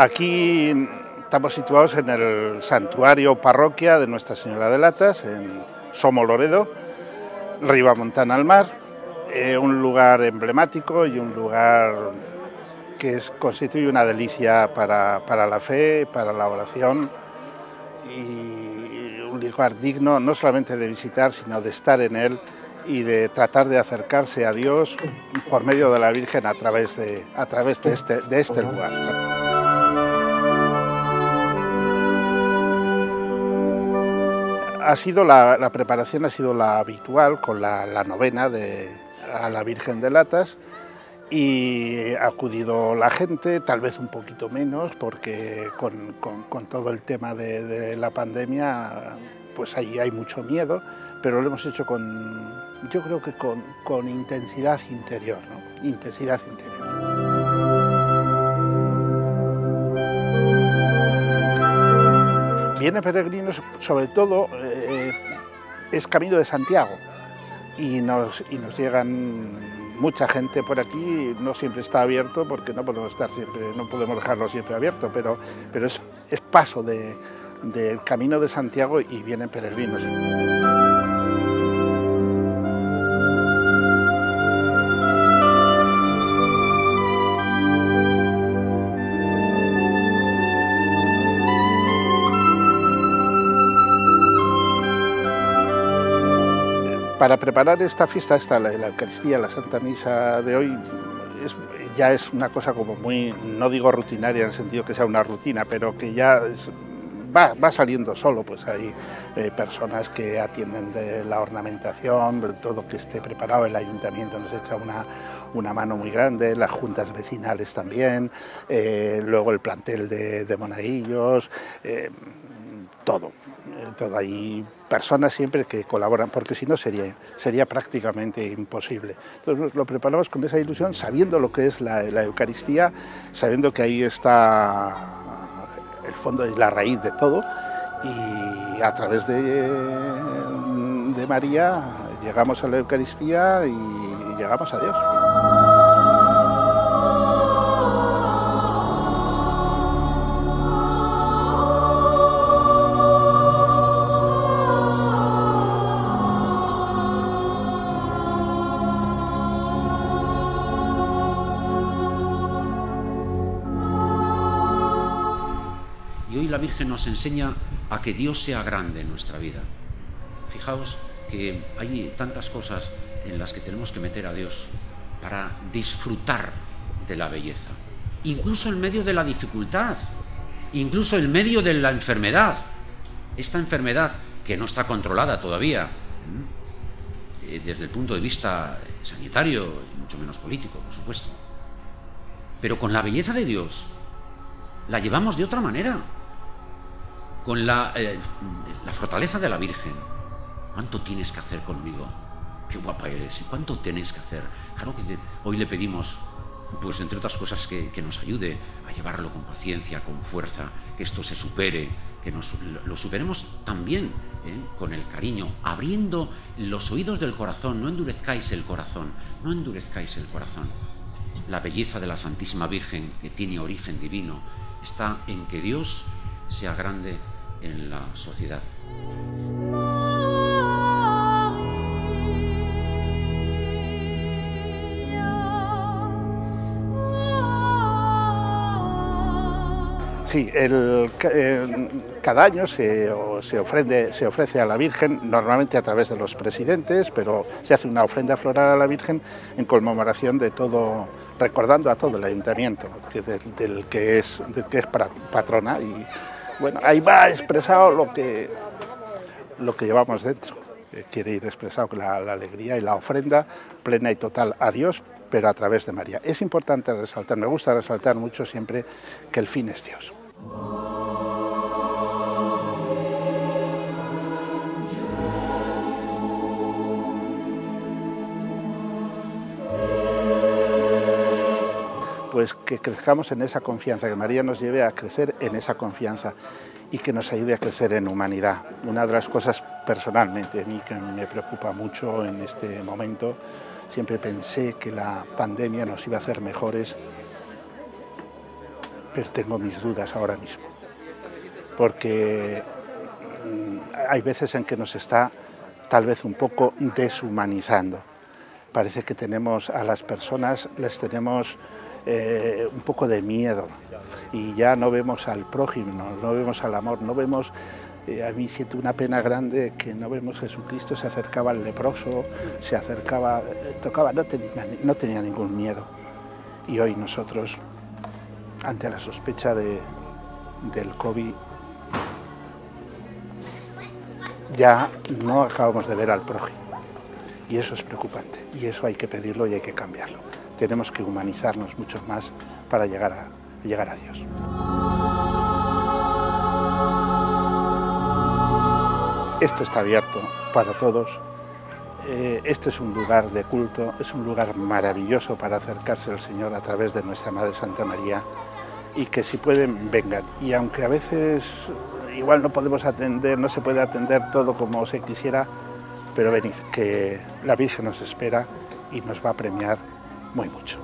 Aquí estamos situados en el santuario parroquia de Nuestra Señora de Latas, en Somo Loredo, Montana al mar, eh, un lugar emblemático y un lugar que constituye una delicia para, la fe, para la oración y un lugar digno no solamente de visitar, sino de estar en él y de tratar de acercarse a Dios por medio de la Virgen a través de, a través de, este, de este lugar. Ha sido la, preparación ha sido la habitual con la, novena de, a la Virgen de Latas y ha acudido la gente, tal vez un poquito menos, porque con, todo el tema de, la pandemia, pues ahí hay mucho miedo, pero lo hemos hecho con, yo creo que con, intensidad interior, intensidad interior. Vienen peregrinos, sobre todo, eh, es camino de Santiago y nos, y nos llegan mucha gente por aquí, no siempre está abierto porque no podemos estar siempre, no podemos dejarlo siempre abierto, pero, pero es, es paso de, del camino de Santiago y vienen peregrinos. Para preparar esta fiesta, esta, la, Eucaristía, la Santa Misa de hoy, ya es una cosa como muy, no digo rutinaria en el sentido que sea una rutina, pero que ya va, saliendo solo, pues hay eh, personas que atienden de la ornamentación, todo que esté preparado, el ayuntamiento nos echa una, una mano muy grande, las juntas vecinales también, eh, luego el plantel de, de monaguillos, eh, todo, todo. Hay personas siempre que colaboran, porque si no sería, sería prácticamente imposible. Entonces lo preparamos con esa ilusión, sabiendo lo que es la, Eucaristía, sabiendo que ahí está el fondo y la raíz de todo, y a través de, de María llegamos a la Eucaristía y llegamos a Dios. La Virgen nos enseña a que Dios sea grande en nuestra vida. Fijaos que hay tantas cosas en las que tenemos que meter a Dios para disfrutar de la belleza. Incluso en medio de la dificultad, incluso en medio de la enfermedad. Esta enfermedad que no está controlada todavía eh, desde el punto de vista sanitario y mucho menos político, por supuesto. Pero con la belleza de Dios la llevamos de otra manera con la, eh, la fortaleza de la Virgen. ¿Cuánto tienes que hacer conmigo? Qué guapa eres. ¿Cuánto tenéis que hacer? Claro que hoy le pedimos, pues entre otras cosas, que, nos ayude a llevarlo con paciencia, con fuerza, que esto se supere, que nos, lo superemos también ¿eh? con el cariño, abriendo los oídos del corazón. No endurezcáis el corazón, no endurezcáis el corazón. La belleza de la Santísima Virgen, que tiene origen divino, está en que Dios sea grande en la sociedad. Sí, el, cada año se, se, ofrende, se ofrece a la Virgen, normalmente a través de los presidentes, pero se hace una ofrenda floral a la Virgen en conmemoración de todo, recordando a todo el ayuntamiento, del, que, es, que es patrona y bueno, ahí va expresado lo que, lo que llevamos dentro. Quiere ir expresado la, la alegría y la ofrenda plena y total a Dios, pero a través de María. Es importante resaltar, me gusta resaltar mucho siempre que el fin es Dios. Pues que crezcamos en esa confianza, que María nos lleve a crecer en esa confianza y que nos ayude a crecer en humanidad. Una de las cosas personalmente a mí que me preocupa mucho en este momento, siempre pensé que la pandemia nos iba a hacer mejores, pero tengo mis dudas ahora mismo, porque mm, hay veces en que nos está tal vez un poco deshumanizando. Parece que tenemos a las personas, les tenemos eh, un poco de miedo y ya no vemos al prójimo, no vemos al amor, no vemos eh, a mí siento una pena grande que no vemos Jesucristo, se acercaba al leproso, se acercaba, eh, tocaba, no tenía, no tenía ningún miedo. Y hoy nosotros, ante la sospecha de, del COVID, ya no acabamos de ver al prójimo. Y eso es preocupante. Y eso hay que pedirlo y hay que cambiarlo. Tenemos que humanizarnos mucho más para llegar a, llegar a Dios. Esto está abierto para todos. Eh, este es un lugar de culto, es un lugar maravilloso para acercarse al Señor a través de nuestra Madre Santa María y que si pueden vengan. Y aunque a veces igual no podemos atender, no se puede atender todo como se quisiera, pero venid, que la Virgen nos espera y nos va a premiar muy mucho.